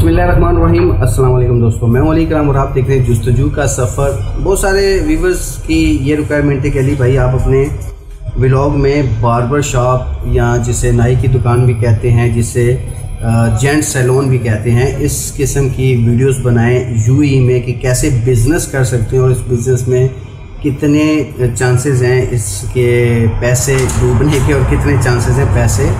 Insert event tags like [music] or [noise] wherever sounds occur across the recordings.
बसमीम अस्सलाम दोस्तों, मैं अली कराम और आप देख रहे हैं जस्तजू का सफ़र। बहुत सारे व्यूवर्स की ये रिक्वायरमेंट है कि अली भाई, आप अपने व्लॉग में बार्बर शॉप या जिसे नाई की दुकान भी कहते हैं, जिसे जेंट सैलून भी कहते हैं, इस किस्म की वीडियोस बनाएँ e में कि कैसे बिज़नेस कर सकते हैं और इस बिज़नेस में कितने चांसेस हैं इसके पैसे डूबने के और कितने चांसेस हैं पैसे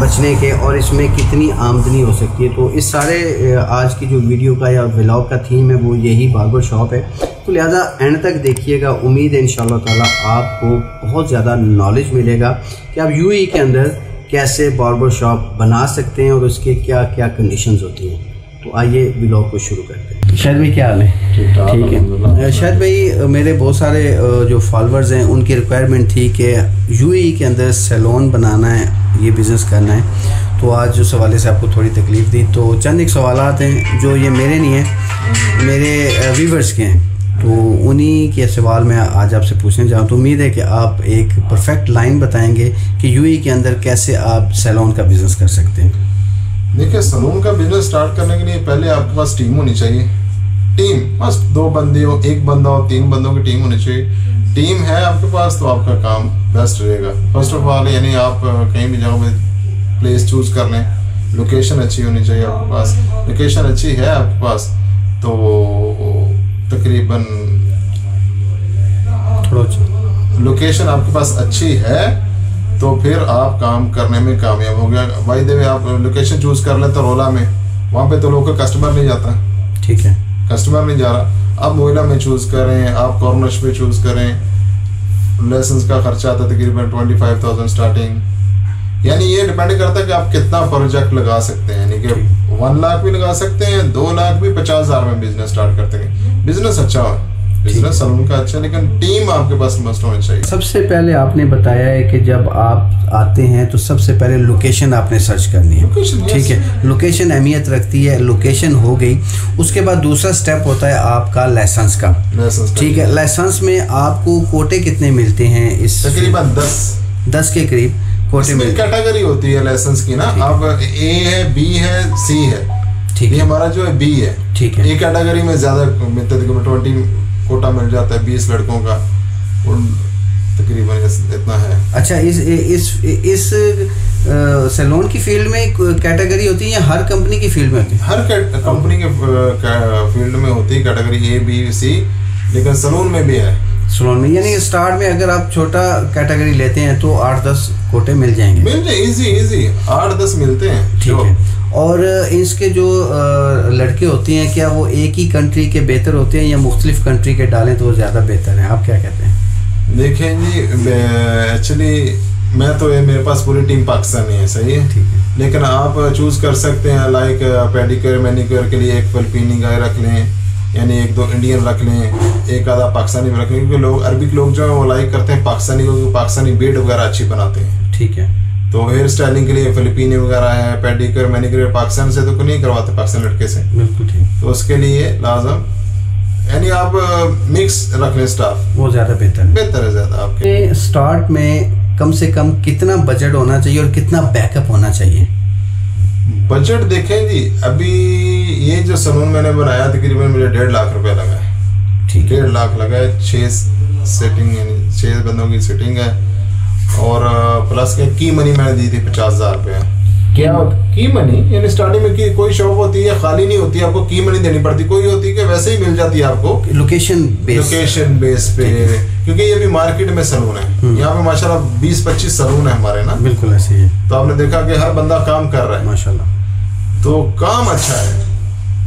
बचने के और इसमें कितनी आमदनी हो सकती है। तो इस सारे आज की जो वीडियो का या ब्लॉग का थीम है वो यही बार्बर शॉप है। तो लिहाजा एंड तक देखिएगा। उम्मीद है इन ताला आपको बहुत ज़्यादा नॉलेज मिलेगा कि आप यू के अंदर कैसे बार्बर शॉप बना सकते हैं और उसके क्या क्या कंडीशंस होती हैं। तो आइए ब्लॉग को शुरू करते हैं। शायद भाई क्या हाल है? ठीक है। शायद भाई मेरे बहुत सारे जो फॉलोअर्स हैं उनकी रिक्वायरमेंट थी कि यूएई के अंदर सैलून बनाना है। ये बिज़नेस करना है। तो आज उस हवाले से आपको थोड़ी तकलीफ़ दी। तो चंद एक सवाल हैं जो ये मेरे नहीं हैं, मेरे व्यूवर्स के हैं। तो उन्हीं के सवाल मैं आज आपसे पूछने जाऊँ तो उम्मीद है कि आप एक परफेक्ट लाइन बताएँगे कि यूएई के अंदर कैसे आप सैलून का बिज़नेस कर सकते हैं। देखिए सैलून का बिज़नेस स्टार्ट करने के लिए पहले आपके पास टीम होनी चाहिए। टीम बस दो बंदे हो, एक बंदा हो, तीन बंदों की टीम होनी चाहिए। टीम है आपके पास तो आपका काम बेस्ट रहेगा। फ़र्स्ट ऑफ़ ऑल यानी आप कहीं भी जगह पे प्लेस चूज़ कर लें। लोकेशन अच्छी होनी चाहिए आपके पास। लोकेशन अच्छी है आपके पास तो तकरीबन लोकेशन आपके पास अच्छी है तो फिर आप काम करने में कामयाब हो गया भाई देवे आप लोकेशन चूज़ कर लेते रोला में। वहाँ पे तो लोकल कस्टमर नहीं जाता। ठीक है। कस्टमर नहीं जा रहा। आप मोहिला में चूज़ करें, आप कॉर्नश में चूज़ करें लेसन का खर्चा आता तकरीबन ट्वेंटी फाइव थाउज़ेंड स्टार्टिंग यानी ये डिपेंड करता है कि आप कितना प्रोजेक्ट लगा सकते हैं। यानी कि वन लाख भी लगा सकते हैं, दो लाख भी पचास हज़ार में बिज़नेस स्टार्ट करते हैं। बिज़नेस अच्छा हो। बिज़नेस सलून का अच्छा लेकिन टीम आपके पास मस्ट होनी चाहिए। सबसे पहले आपने बताया है कि जब आप आते हैं तो सबसे पहले लोकेशन आपने सर्च करनी है। ठीक है? लोकेशन अहमियत रखती है लोकेशन हो गई। उसके बाद दूसरा स्टेप होता है आपका लाइसेंस का। ठीक है? लाइसेंस में आपको कोटे कितने मिलते हैं इस तकरीबन दस। दस के करीब कोटे में कैटेगरी होती है लाइसेंस की ना। अब ए है बी है सी है। ठीक है। हमारा जो है बी है। ठीक है। ए कैटेगरी में ज़्यादा ट्वेंटी कोटा मिल जाता है बीस लड़कों का। तकरीबन इतना है। अच्छा इस इस इस सैलून की फ़ील्ड में कैटेगरी होती है या हर कंपनी की फ़ील्ड में होती है? हर कंपनी के फ़ील्ड में होती है कैटेगरी ए बी सी लेकिन सलून में भी है। सलून में यानी स्टार्ट में अगर आप छोटा कैटेगरी लेते हैं तो आठ दस कोटे मिल जाएँगे। मिल जाए इजी इजी आठ दस मिलते हैं। ठीक है। और इसके जो लड़के होते हैं क्या वो एक ही कंट्री के बेहतर होते हैं या मुख्तलिफ़ कंट्री के डालें तो वो ज़्यादा बेहतर है? आप क्या कहते हैं? देखें जी एक्चुअली मैं तो ये मेरे पास पूरी टीम पाकिस्तानी है सही है? ठीक है। लेकिन आप चूज़ कर सकते हैं लाइक पेडिक्योर मैनिक्योर के लिए एक फिलिपीनी गाय रख लें यानी एक दो इंडियन रख लें एक आधा पाकिस्तानी रख लें क्योंकि लोग अरबिक लोग जो है वो लाइक करते हैं पाकिस्तानी क्योंकि पाकिस्तानी बेड वगैरह अच्छी बनाते हैं। ठीक है। तो हेयर स्टाइलिंग के लिए फिलिपीनी वगैरह है पेडिक्योर मैनिक्योर पाकिस्तान से तो नहीं करवाते पाकिस्तान लड़के से। बिल्कुल ठीक। तो उसके लिए लाजम यानी आप मिक्स रख लें स्टाफ वो ज़्यादा बेहतर बेहतर है ज़्यादा आपके। स्टार्ट में कम से कम कितना बजट होना चाहिए और कितना बैकअप होना चाहिए? बजट देखें जी अभी ये जो सलून मैंने बनाया तकरीबन मुझे डेढ़ लाख रुपया लगा है। ठीक डेढ़ लाख लगा है छह सेटिंग यानी छह बंदों की सेटिंग है। और प्लस के की मनी मैंने दी थी पचास हज़ार रुपया क्या? की मनी यानी स्टार्टिंग में की कोई शॉप होती है खाली नहीं होती आपको की मनी देनी पड़ती। कोई होती है वैसे ही मिल जाती है आपको। लोकेशन बेस लोकेशन बेस पे। क्योंकि ये भी मार्केट में सलून है। हम्म। यहाँ पे माशाल्लाह बीस पच्चीस सलून है हमारे ना? बिल्कुल ऐसे ही तो आपने देखा कि हर बंदा काम कर रहा है। माशाल्लाह। तो काम अच्छा है।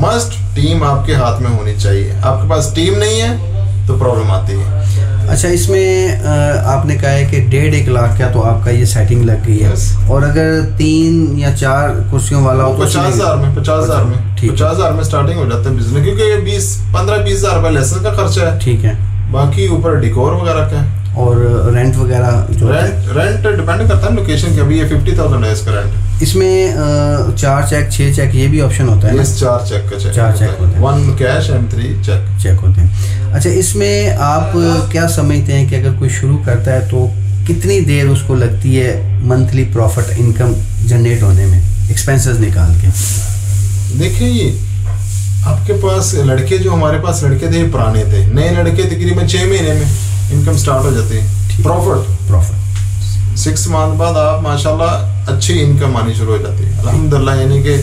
मस्ट टीम आपके हाथ में होनी चाहिए। आपके पास टीम नहीं है तो प्रॉब्लम आती है। अच्छा इसमें आपने कहा है कि डेढ़ एक लाख का तो आपका ये सेटिंग लग गई है। और अगर तीन या चार कुर्सियों वाला हो तो पचास हज़ार में पचास हज़ार में पचास हज़ार में स्टार्टिंग हो जाता है बिज़नेस क्योंकि ये बीस पंद्रह बीस हज़ार रुपए लेसन का खर्चा है। ठीक है। बाकी ऊपर डिकोर वगैरह का है। और रेंट वगैरह जो रेंट रेंट डिपेंड करता है लोकेशन के। अभी ये फिफ्टी थाउज़ेंड है इसका रेंट इसमें चार चेक छह चेक ये भी ऑप्शन होता है यस चार चेक का चेक चार चेक होते हैं। One cash and three check check होते हैं। अच्छा इसमें आप क्या समझते हैं कि अगर कोई शुरू करता है तो कितनी देर उसको लगती है मंथली प्रॉफिट इनकम जनरेट होने में? एक्सपेंसेस निकाल के। देखिए ये आपके पास लड़के जो हमारे पास लड़के थे पुराने थे। नए लड़के तकरीबन छह महीने में। इनकम स्टार्ट हो जाती है। प्रॉफिट प्रॉफिट सिक्स मंथ बाद आप माशाल्लाह अच्छी इनकम आनी शुरू हो जाती है। अल्हम्दुलिल्लाह यानी कि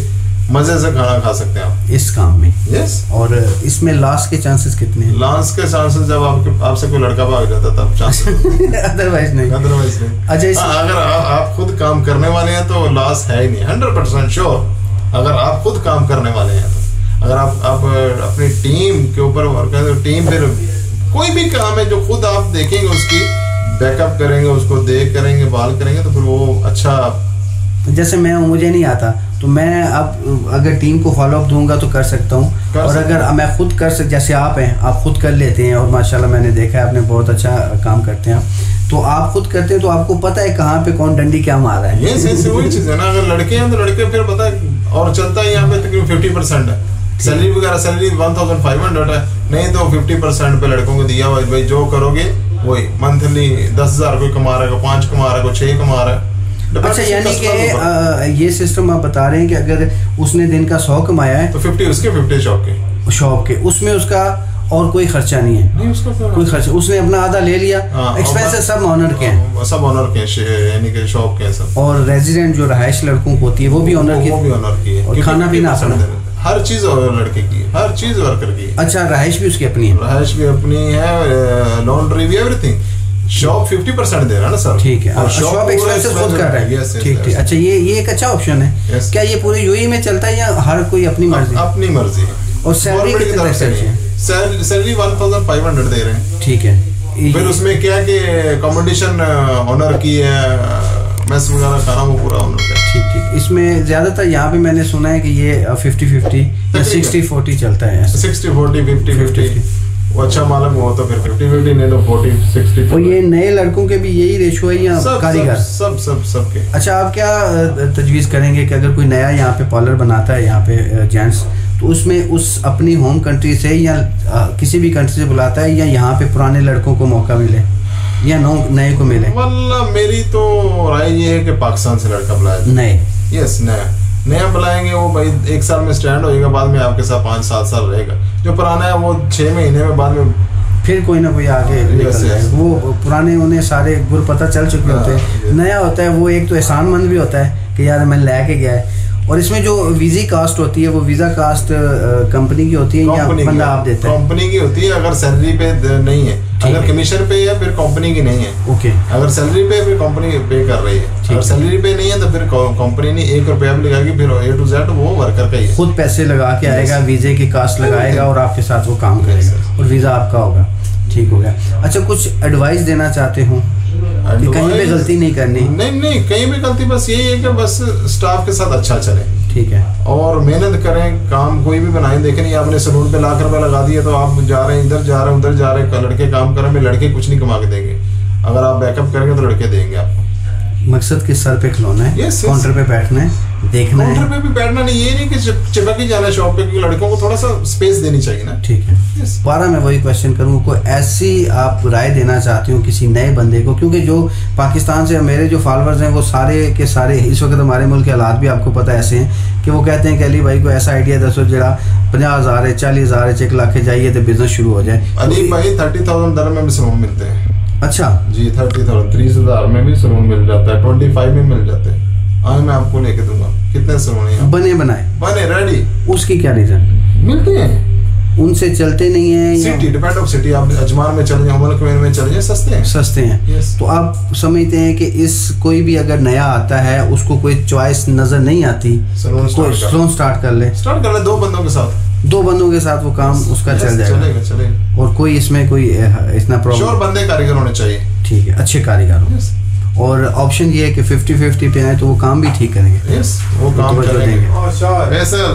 मज़े से खाना खा सकते हैं आप। इस काम में। Yes yes? और इसमें लॉस के चांसेस कितने हैं? लांस के चांसेस जब आपके आपसे कोई लड़का भाग जाता तब चांसेस अदरवाइज़ [laughs] नहीं। अदरवाइज़ नहीं। अच्छा इस हाँ, अगर आप, आप खुद काम करने वाले हैं तो लॉस है ही नहीं। हंड्रेड परसेंट श्योर अगर आप खुद काम करने वाले हैं तो। अगर आप आप अपनी टीम के ऊपर वर्क करें तो टीम फिर कोई भी काम है जो खुद आप देखेंगे उसकी बैकअप करेंगे उसको देख करेंगे बाल करेंगे तो फिर वो अच्छा जैसे मैं मुझे नहीं आता। तो मैं अब अगर टीम को फॉलो अप दूँगा तो कर सकता हूँ। और अगर मैं खुद कर सक जैसे आप हैं आप खुद कर लेते हैं और माशाल्लाह मैंने देखा है आपने बहुत अच्छा काम करते हैं तो आप खुद करते हैं तो आपको पता है कहाँ पे कौन डंडी क्या मार रहा है। ये वही चीज़ है ना। अगर लड़के हैं तो लड़के फिर पता है और चलता है यहाँ पे तकरीबन फिफ्टी परसेंट है। सैलरी वगैरह salary one thousand five hundred है। नहीं तो फिफ्टी परसेंट पे लड़कों को दिया हुआ भाई जो करोगे वही। मंथली दस हज़ार कोई कमा रहा है कोई पाँच कमा रहा है कोई छह कमा रहा है। अच्छा यानी कि। अ, ये सिस्टम आप बता रहे हैं कि अगर उसने दिन का सौ कमाया है तो फिफ्टी उसके फिफ्टी शॉप के। शॉप के उसमें उसका और कोई खर्चा नहीं है। नहीं उसका कोई खर्चा उसने अपना आधा ले लिया। हाँ, एक्सपेंसेस सब ऑनर के हैं। हाँ, सब ऑनर के यानी कि शॉप के सब। और रेजिडेंट जो रहायश लड़कों को होती है वो भी ऑनर की वो भी ऑनर की है। और खाना पीना 50% अपना। हर चीज़ लड़के की हर चीज़ वर्कर की अच्छा रहायश भी उसकी अपनी है? रहायश भी अपनी है लॉन्ड्री भी एवरीथिंग शॉप 50 परसेंट दे रहा है ना सर? ठीक है। और शॉप एक्सपेंसेस खुद कर रहे हैं। ठीक. ठीक। अच्छा ये ये एक अच्छा ऑप्शन है। क्या ये पूरे यूएई में चलता है या हर कोई अपनी मर्ज़ी? अपनी मर्ज़ी। है और सैलरी Government की कितने तरफ़ से पैसे नहीं। है। सैल- सैलरी 1500 दे रहे हैं। ठीक है। फिर उसमें क्या कि कॉम्पिटिशन ऑनर की है मेस वगैरह खाना वो पूरा ऑनर का। ठीक ठीक। इसमें ज़्यादातर यहाँ पे मैंने सुना है कि ये फिफ्टी फिफ्टी या सिक्सटी फोर्टी चलता है ऐसे। 60 40 50 50, 50 वो अच्छा मालूम हो तो फिर 50 50 नहीं तो 40 60 और ये नए लड़कों के भी यही रेशो है या सब कारीगर? सब सब सब सबके। अच्छा आप क्या तजवीज़ करेंगे कि अगर कोई नया यहाँ पे पार्लर बनाता है यहाँ पे जेंट्स तो उसमें उस अपनी होम कंट्री से या किसी भी कंट्री से बुलाता है या यहाँ पे पुराने लड़कों को मौका मिले? या नौ नए को मिले। वल्ला मेरी तो राय ये है कि पाकिस्तान से लड़का बुलाया नए। यस नया। नया बुलाएँगे वो भाई एक साल में स्टैंड होएगा बाद में आपके साथ पाँच सात साल रहेगा। जो पुराना है वो छह महीने में बाद में फिर कोई ना कोई आगे निकल जाए। वो पुराने उन्हें सारे गुर पता चल चुके होते हैं। नया होता है वो एक तो एहसानमंद भी होता है कि यार मैं लेके गया है। और इसमें जो वीजी कास्ट होती है वो वीज़ा कास्ट कंपनी की होती है या बंदा आप देता है? कंपनी की होती है अगर सैलरी पे नहीं है। अगर कमीशन पे है फिर कंपनी की नहीं है। ओके अगर सैलरी पे है, फिर कंपनी पे कर रही है। अगर सैलरी पे नहीं है तो फिर कंपनी ने एक रुपया भी लगाएगी फिर ए टू जेड वो वर्कर का ही खुद पैसे लगा के आएगा वीजे की कास्ट लगाएगा और आपके साथ वो काम करेगा। और वीज़ा आपका होगा। ठीक हो गया। अच्छा कुछ एडवाइस देना चाहते हो? कहीं पे गलती नहीं करनी। नहीं नहीं कहीं भी गलती बस यही है कि बस स्टाफ के साथ अच्छा चले। ठीक है। और मेहनत करें काम कोई भी बनाए देखे नहीं आपने सलून पे लाख रुपए लगा दिया तो आप जा रहे हैं इधर जा रहे हैं उधर जा रहे हैं लड़के काम करें में लड़के कुछ नहीं कमा के देंगे। अगर आप बैकअप करेंगे तो लड़के देंगे आपको। मकसद किस सर पे खिलौना है. काउंटर पे बैठना है। देखना काउंटर पे भी बैठना नहीं ये नहीं कि चिपक ही जाना शॉप पे क्योंकि लड़कों को थोड़ा सा स्पेस देनी चाहिए ना। ठीक है। Yes. दोबारा मैं वही क्वेश्चन करूँ कोई ऐसी आप राय देना चाहती हूँ किसी नए बंदे को? क्योंकि जो पाकिस्तान से मेरे जो फॉलोअर्स हैं वो सारे के सारे इस वक्त हमारे मुल्क के हालात भी आपको पता ऐसे हैं कि वो कहते हैं कि अली भाई को ऐसा आइडिया दसो जरा पंजा हज़ार है चालीस हज़ार है एक लाख जाइए तो बिज़नेस शुरू हो जाए। अली भाई थर्टी थाउज़ेंड दर में भी सलून मिलते हैं। अच्छा। जी थर्टी थाउज़ेंड तीस हज़ार में भी सलून मिल जाता है ट्वेंटी फाइव में मिल जाते हैं। आज मैं आपको लेके दूँगा। कितने बने बनाए। बने रेडी उसकी क्या रीज़न मिलते हैं। उनसे चलते नहीं है सिटी डिपेंड ऑफ़ सिटी आप अजमान में चले जाए मलक में चले जाए सस्ते हैं। सस्ते हैं। Yes. तो आप समझते हैं कि इस कोई भी अगर नया आता है उसको कोई चॉइस नज़र नहीं आती सलून स्टार्ट स्टार्ट कर। ले। स्टार्ट कर ले दो बंदों के साथ। दो बंदों के साथ वो काम उसका Yes, चल जाएगा। चलेगा चलेगा। और कोई इसमें कोई इतना प्रॉब्लम बंदे कारीगर होने चाहिए। ठीक है अच्छे कारीगर हो। और ऑप्शन ये है कि फिफ्टी फिफ्टी पे आए तो वो काम भी ठीक करेंगे यस वो काम तवज्जो करेंगे देंगे। फैसल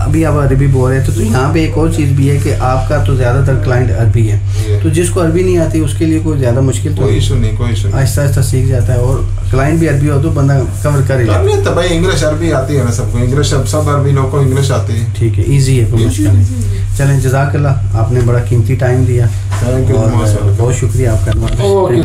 अभी आप अरबी बोल रहे थे तो यहाँ पे एक और चीज़ भी है कि आपका तो ज़्यादातर क्लाइंट अरबी है। तो जिसको अरबी नहीं आती उसके लिए कोई ज़्यादा मुश्किल तो कोई इशू नहीं कोई इशू आहिस्ता आहिस्ता सीख जाता है और क्लाइंट भी अरबी हो तो बंदा कवर कर ही है। भाई इंग्लिश अरबी आती है ना सबको। इंग्लिश सब सब अरबी लोग को इंग्लिश आती है। ठीक है इजी है कोई मुश्किल नहीं। चलें जजाकल्ला आपने बड़ा कीमती टाइम दिया। और बहुत शुक्रिया। आपका।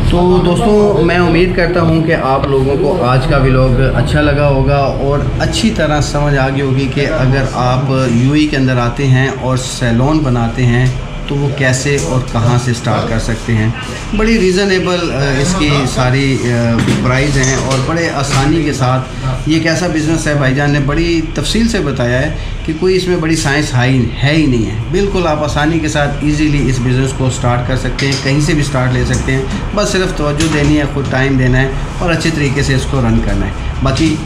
तो दोस्तों मैं उम्मीद करता हूँ कि आप लोगों को आज का व्लॉग अच्छा लगा होगा और अच्छी तरह समझ आ गई होगी कि अगर आप यूएई के अंदर आते हैं और सैलून बनाते हैं तो वो कैसे और कहाँ से स्टार्ट कर सकते हैं? बड़ी रीज़नेबल इसकी सारी प्राइस हैं और बड़े आसानी के साथ ये एक ऐसा बिज़नेस है भाईजान ने बड़ी तफसील से बताया है कि कोई इसमें बड़ी साइंस हाई है ही नहीं है। बिल्कुल आप आसानी के साथ इजीली इस बिज़नेस को स्टार्ट कर सकते हैं, कहीं से भी स्टार्ट ले सकते हैं। बस सिर्फ़ तवज्जो देनी है, खुद टाइम देना है और अच्छे तरीके से इसको रन करना है। बाकी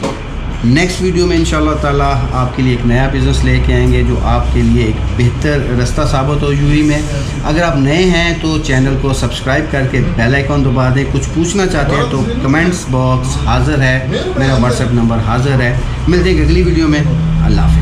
नेक्स्ट वीडियो में इन ताला आपके लिए एक नया बिज़नेस लेके आएँगे जो आपके लिए एक बेहतर रास्ता साबित हो यूई में। अगर आप नए हैं तो चैनल को सब्सक्राइब करके बेल आइकॉन दबा दें। कुछ पूछना चाहते हैं तो कमेंट्स बॉक्स हाज़िर है। मेरा व्हाट्सएप नंबर हाज़िर है। मिलते हैं अगली वीडियो में। अल्लाह